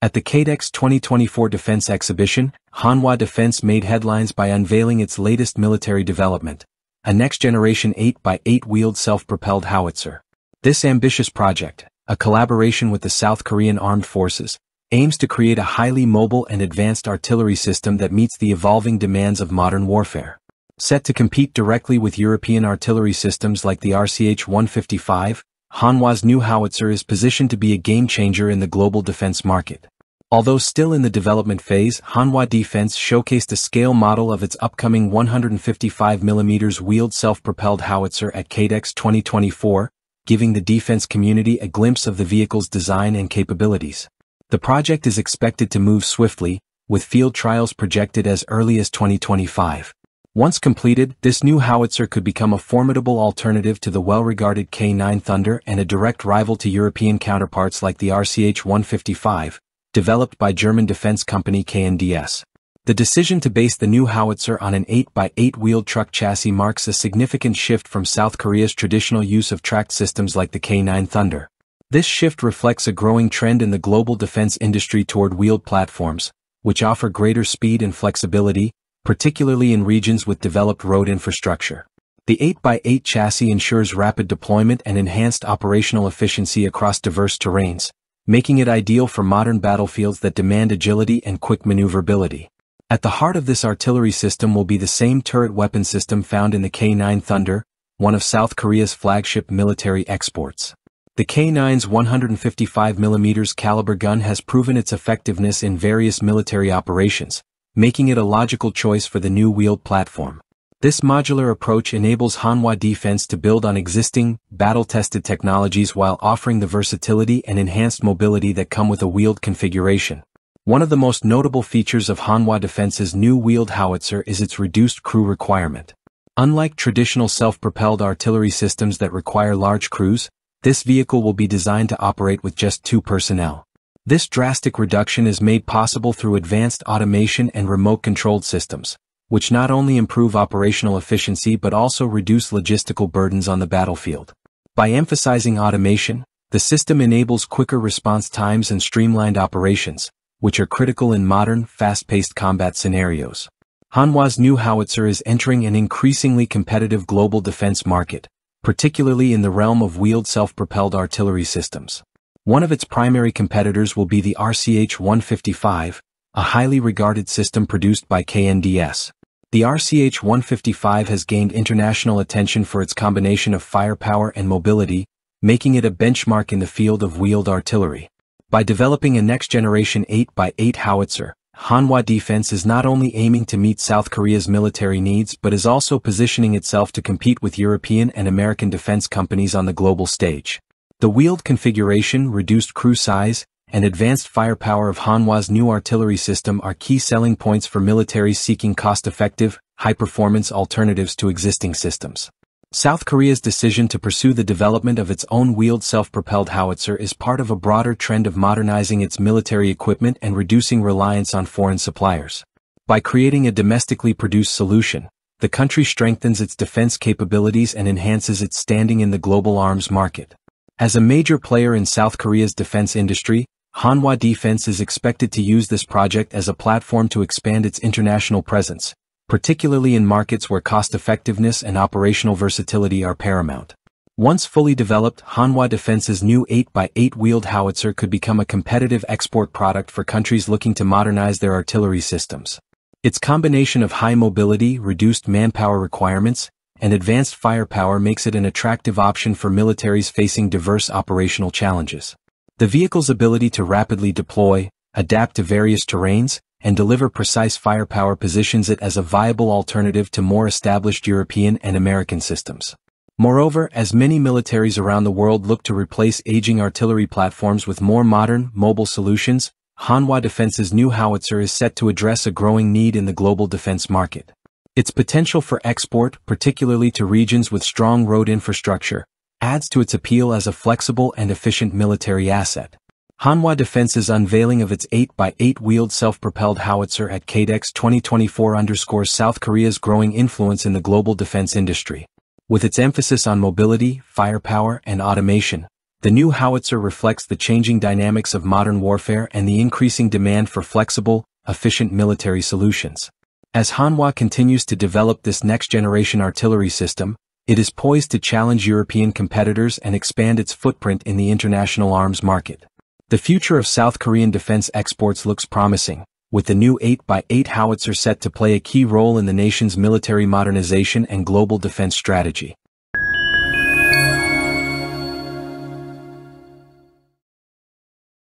At the KADEX 2024 Defense Exhibition, Hanwha Defense made headlines by unveiling its latest military development, a next-generation 8x8 wheeled self-propelled howitzer. This ambitious project, a collaboration with the South Korean Armed Forces, aims to create a highly mobile and advanced artillery system that meets the evolving demands of modern warfare. Set to compete directly with European artillery systems like the RCH-155, Hanwha's new howitzer is positioned to be a game-changer in the global defense market. Although still in the development phase, Hanwha Defense showcased a scale model of its upcoming 155mm wheeled self-propelled howitzer at KADEX 2024, giving the defense community a glimpse of the vehicle's design and capabilities. The project is expected to move swiftly, with field trials projected as early as 2025. Once completed, this new howitzer could become a formidable alternative to the well-regarded K9 Thunder and a direct rival to European counterparts like the RCH-155, developed by German defense company KNDS. The decision to base the new howitzer on an 8x8 wheeled truck chassis marks a significant shift from South Korea's traditional use of tracked systems like the K9 Thunder. This shift reflects a growing trend in the global defense industry toward wheeled platforms, which offer greater speed and flexibility, particularly in regions with developed road infrastructure. The 8x8 chassis ensures rapid deployment and enhanced operational efficiency across diverse terrains, making it ideal for modern battlefields that demand agility and quick maneuverability. At the heart of this artillery system will be the same turret weapon system found in the K9 Thunder, one of South Korea's flagship military exports. The K9's 155mm caliber gun has proven its effectiveness in various military operations, making it a logical choice for the new wheeled platform. This modular approach enables Hanwha Defense to build on existing, battle-tested technologies while offering the versatility and enhanced mobility that come with a wheeled configuration. One of the most notable features of Hanwha Defense's new wheeled howitzer is its reduced crew requirement. Unlike traditional self-propelled artillery systems that require large crews, this vehicle will be designed to operate with just two personnel. This drastic reduction is made possible through advanced automation and remote-controlled systems, which not only improve operational efficiency but also reduce logistical burdens on the battlefield. By emphasizing automation, the system enables quicker response times and streamlined operations, which are critical in modern, fast-paced combat scenarios. Hanwha's new howitzer is entering an increasingly competitive global defense market, particularly in the realm of wheeled self-propelled artillery systems. One of its primary competitors will be the RCH-155, a highly regarded system produced by KNDS. The RCH-155 has gained international attention for its combination of firepower and mobility, making it a benchmark in the field of wheeled artillery. By developing a next-generation 8x8 howitzer, Hanwha Defense is not only aiming to meet South Korea's military needs but is also positioning itself to compete with European and American defense companies on the global stage. The wheeled configuration, reduced crew size, and advanced firepower of Hanwha's new artillery system are key selling points for militaries seeking cost-effective, high-performance alternatives to existing systems. South Korea's decision to pursue the development of its own wheeled self-propelled howitzer is part of a broader trend of modernizing its military equipment and reducing reliance on foreign suppliers. By creating a domestically produced solution, the country strengthens its defense capabilities and enhances its standing in the global arms market. As a major player in South Korea's defense industry, Hanwha Defense is expected to use this project as a platform to expand its international presence, particularly in markets where cost-effectiveness and operational versatility are paramount. Once fully developed, Hanwha Defense's new 8x8 wheeled howitzer could become a competitive export product for countries looking to modernize their artillery systems. Its combination of high mobility, reduced manpower requirements, and advanced firepower makes it an attractive option for militaries facing diverse operational challenges. The vehicle's ability to rapidly deploy, adapt to various terrains, and deliver precise firepower positions it as a viable alternative to more established European and American systems. Moreover, as many militaries around the world look to replace aging artillery platforms with more modern, mobile solutions, Hanwha Defense's new howitzer is set to address a growing need in the global defense market. Its potential for export, particularly to regions with strong road infrastructure, adds to its appeal as a flexible and efficient military asset. Hanwha Defense's unveiling of its 8x8 wheeled self-propelled howitzer at KADEX 2024 underscores South Korea's growing influence in the global defense industry. With its emphasis on mobility, firepower, and automation, The new howitzer reflects the changing dynamics of modern warfare and the increasing demand for flexible, efficient military solutions. As Hanwha continues to develop this next-generation artillery system, it is poised to challenge European competitors and expand its footprint in the international arms market. The future of South Korean defense exports looks promising, with the new 8x8 howitzer set to play a key role in the nation's military modernization and global defense strategy.